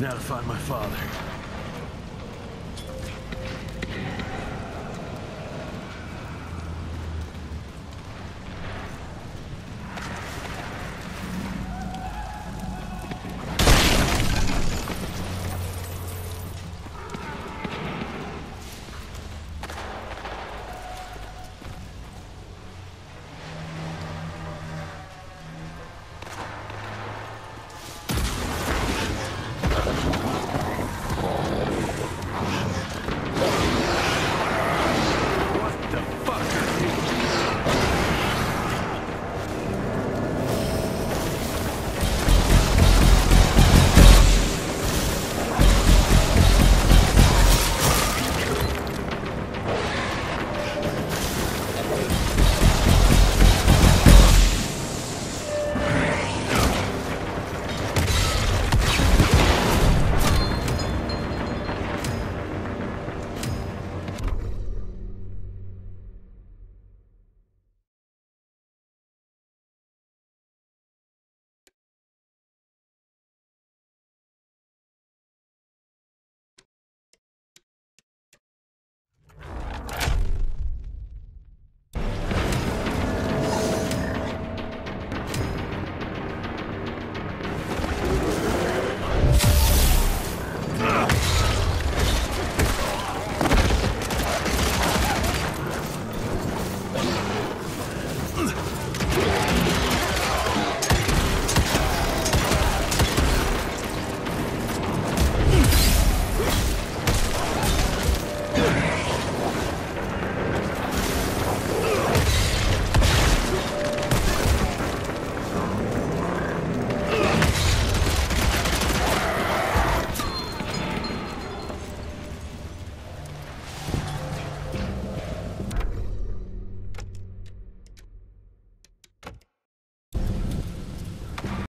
Now to find my father.